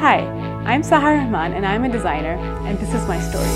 Hi, I'm Sahar Rahman and I'm a designer and this is my story.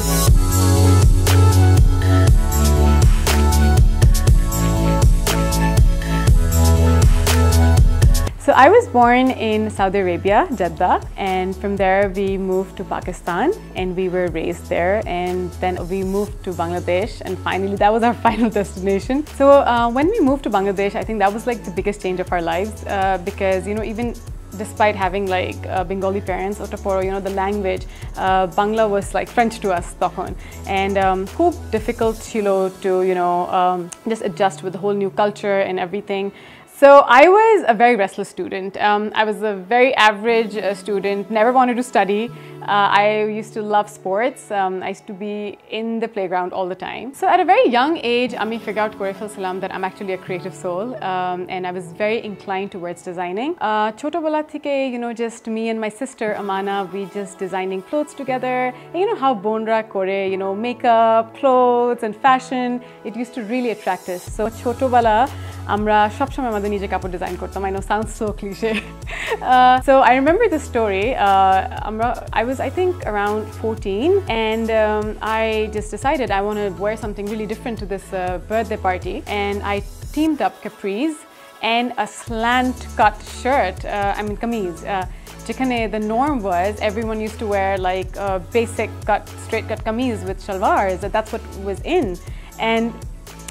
So I was born in Saudi Arabia, Jeddah, and from there we moved to Pakistan and we were raised there and then we moved to Bangladesh and finally that was our final destination. So uh, when we moved to Bangladesh, I think that was like the biggest change of our lives uh, because, you know, even despite having like uh, Bengali parents, Otaporo, you know, the language, uh, Bangla was like French to us তখন. And um, খুব difficult ছিল to, you know, um, just adjust with the whole new culture and everything. So I was a very restless student. Um, I was a very average uh, student, never wanted to study. Uh, I used to love sports. Um, I used to be in the playground all the time. So at a very young age, Ami figured out Korefil Salam that I'm actually a creative soul um, and I was very inclined towards designing. Uh, Chota thike, you know, just me and my sister Amana, we just designing clothes together. And you know how Bonra Kore, you know, makeup, clothes and fashion, it used to really attract us. So Choto bola আমরা সবসময় আমাদের নিজে কাপড় design করতাম I know sound so cliche so I remember the story আমরা I was I think around fourteen and I just decided I want wear something really different to this uh, birthday party and I teamed up capris and a slant cut shirt, uh, I mean kameez. Uh, যেখানে the norm was everyone used to wear like a basic cut, straight cut kameez with shalwars. That's what was in. And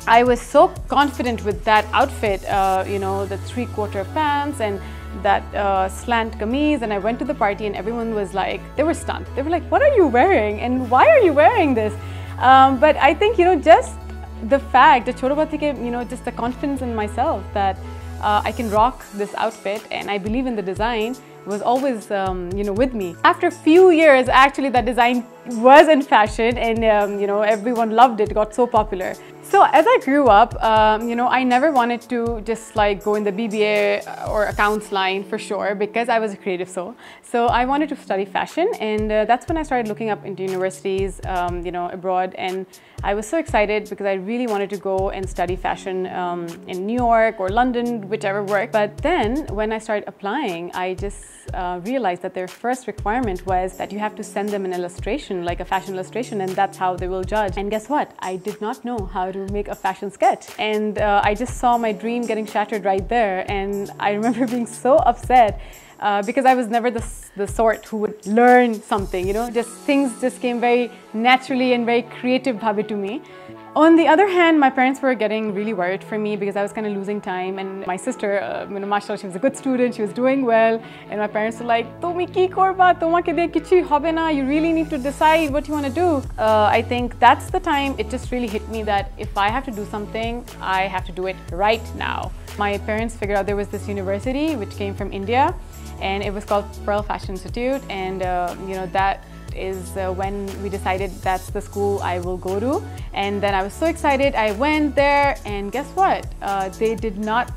I was so confident with that outfit, uh, you know, the three quarter pants and that uh, slant kameez. And I went to the party and everyone was like, they were stunned. They were like, what are you wearing? And why are you wearing this? Um, but I think, you know, just the fact, the Chorobatike, you know, just the confidence in myself that uh, I can rock this outfit and I believe in the design was always, um, you know, with me. After a few years, actually, that design was in fashion and, um, you know, everyone loved it, got so popular. So as I grew up, um, you know, I never wanted to just like go in the BBA or accounts line for sure because I was a creative soul. So I wanted to study fashion and uh, that's when I started looking up into universities, um, you know, abroad. And I was so excited because I really wanted to go and study fashion um, in New York or London, whichever worked. But then when I started applying, I just uh, realized that their first requirement was that you have to send them an illustration, like a fashion illustration, and that's how they will judge. And guess what? I did not know how to make a fashion sketch. And uh, I just saw my dream getting shattered right there. And I remember being so upset uh, because I was never the, the sort who would learn something, you know, just things just came very naturally and very creative bhabe to me. On the other hand, my parents were getting really worried for me because I was kind of losing time. And my sister, uh, you know, mashallah, she was a good student, she was doing well. And my parents were like, Tomi ki korba, tomake de kichi hobe na, you really need to decide what you want to do. Uh, I think that's the time it just really hit me that if I have to do something, I have to do it right now. My parents figured out there was this university which came from India and it was called Pearl Fashion Institute. And, uh, you know, that is uh, when we decided that's the school I will go to. And then I was so excited. I went there, and guess what? Uh, they did not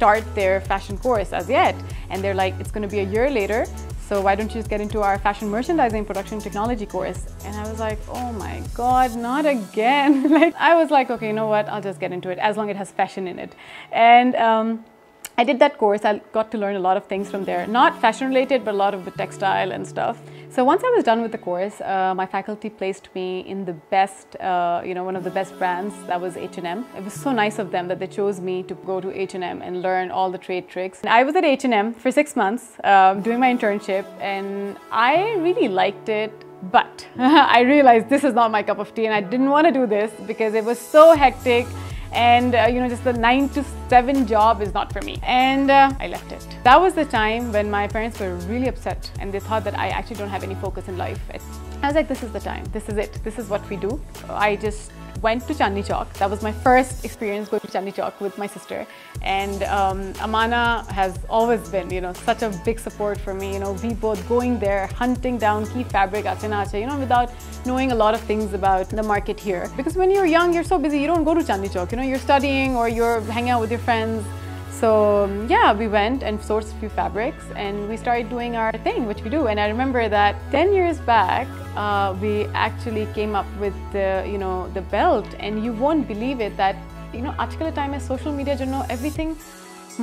start their fashion course as yet. And they're like, it's going to be a year later. So why don't you just get into our fashion merchandising production technology course? And I was like, oh my God, not again. like I was like, okay, you know what? I'll just get into it as long as it has fashion in it. And um, I did that course. I got to learn a lot of things from there. Not fashion related, but a lot of the textile and stuff. So once I was done with the course, uh, my faculty placed me in the best, uh, you know, one of the best brands. That was H&M. It was so nice of them that they chose me to go to H&M and learn all the trade tricks. And I was at H&M for six months um, doing my internship, and I really liked it. But I realized this is not my cup of tea, and I didn't want to do this because it was so hectic and uh, you know just the 9 to 7 job is not for me. And uh, i left it. That was the time when my parents were really upset and they thought that i actually don't have any focus in life. I was like this is the time. This is it. This is what we do. I just went to Chandni Chowk. That was my first experience going to Chandni Chowk with my sister. And um, Amana has always been, you know, such a big support for me. You know, we both going there, hunting down key fabric, achana acha, you know, without knowing a lot of things about the market here. Because when you're young, you're so busy, you don't go to Chandni Chowk. You know, you're studying or you're hanging out with your friends. So yeah, we went and sourced a few fabrics and we started doing our thing, which we do. And I remember that 10 years back, uh, we actually came up with the, you know, the belt and you won't believe it that, you know, আজকালের time social media, you know, everything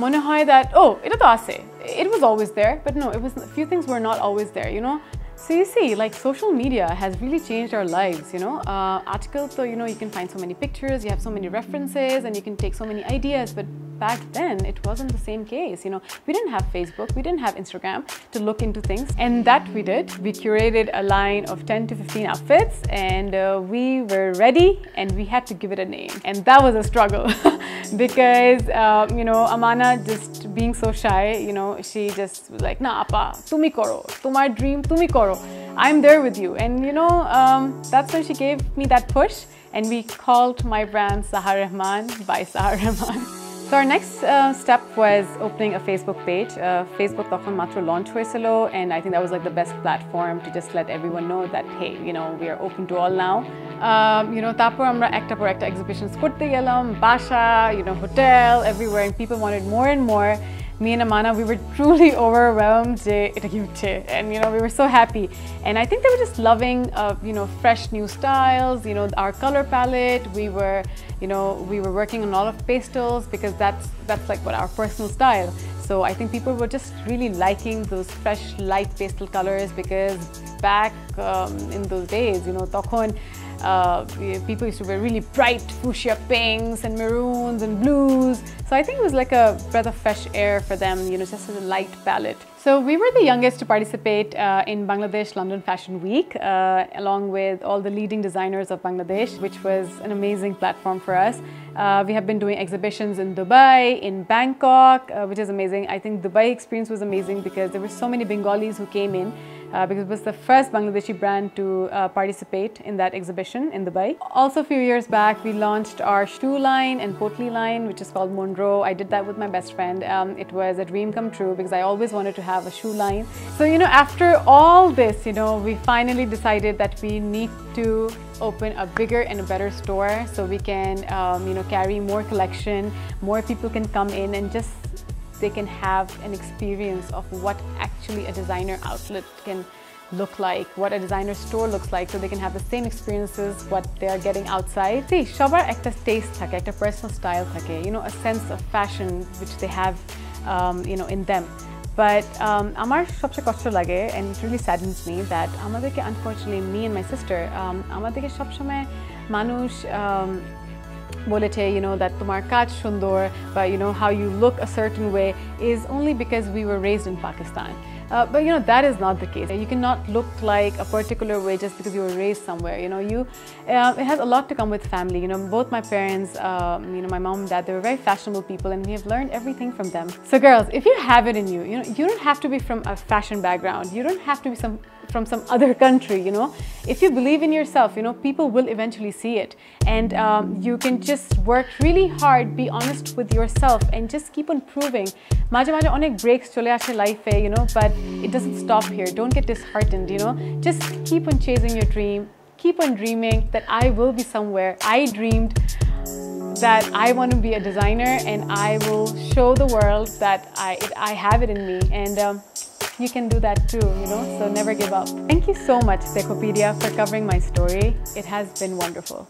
মনে হয় that oh এটা তো আছে it was always there but no it was a few things were not always there you know so you see, like social media has really changed our lives, you know. Uh, article, so you know, you can find so many pictures, you have so many references, and you can take so many ideas. But back then, it wasn't the same case, you know. We didn't have Facebook, we didn't have Instagram to look into things, and that we did. We curated a line of 10 to 15 outfits, and uh, we were ready, and we had to give it a name, and that was a struggle because um, you know, Amana just being so shy, you know, she just was like, "Na, apa, tumi koro, tumar dream, tumi koro." I'm there with you. And you know, um, that's when she gave me that push and we called my brand Sahar Rahman by Sahar Rahman. So our next uh, step was opening a Facebook page. Uh, Facebook তখন মাত্র launch হয়েছিল and I think that was like the best platform to just let everyone know that hey, you know, we are open to all now. Um, you know, তারপর আমরা একটা পর একটা exhibitions করতে গেলাম, বাসা, you know, hotel, everywhere and people wanted more and more me and Amana, we were truly overwhelmed. And you know, we were so happy. And I think they were just loving, uh, you know, fresh new styles, you know, our color palette. We were, you know, we were working on a lot of pastels because that's, that's like what our personal style. So I think people were just really liking those fresh light pastel colors because back um, in those days, you know, তখন uh, people used to wear really bright fuchsia pinks and maroons and blues. So I think it was like a breath of fresh air for them, you know, just as a light palette. So we were the youngest to participate uh, in Bangladesh London Fashion Week, uh, along with all the leading designers of Bangladesh, which was an amazing platform for us. Uh, we have been doing exhibitions in Dubai, in Bangkok, uh, which is amazing. I think Dubai experience was amazing because there were so many Bengalis who came in uh, because it was the first Bangladeshi brand to uh, participate in that exhibition in Dubai. Also a few years back, we launched our shoe line and potli line, which is called Monroe. I did that with my best friend. Um, it was a dream come true because I always wanted to have a shoe line. So, you know, after all this, you know, we finally decided that we need to open a bigger and a better store so we can, um, you know, carry more collection, more people can come in and just they can have an experience of what actually a designer outlet can look like, what a designer store looks like, so they can have the same experiences what they are getting outside. See, সবার একটা taste থাকে, একটা personal style থাকে, you know, a sense of fashion which they have, um, you know, in them. But um, আমার সবচেয়ে কষ্ট লাগে and it really saddens me that আমাদেরকে unfortunately me and my sister um, আমাদেরকে সবসময় মানুষ um, বলেছে you know that তোমার কাজ সুন্দর but you know how you look a certain way is only because we were raised in Pakistan uh, but you know that is not the case. You cannot look like a particular way just because you were raised somewhere. You know, you uh, it has a lot to come with family. You know, both my parents, um, you know, my mom and dad, they were very fashionable people, and we have learned everything from them. So, girls, if you have it in you, you know, you don't have to be from a fashion background. You don't have to be some from some other country, you know. If you believe in yourself, you know, people will eventually see it. And um, you can just work really hard, be honest with yourself and just keep on proving. মাঝে মাঝে অনেক breaks চলে আসে life, you know, but it doesn't stop here. Don't get disheartened, you know. Just keep on chasing your dream. Keep on dreaming that I will be somewhere. I dreamed that I want to be a designer and I will show the world that I, I have it in me. And um, you can do that too, you know, so never give up. Thank you so much, Daekhopedia, for covering my story. It has been wonderful.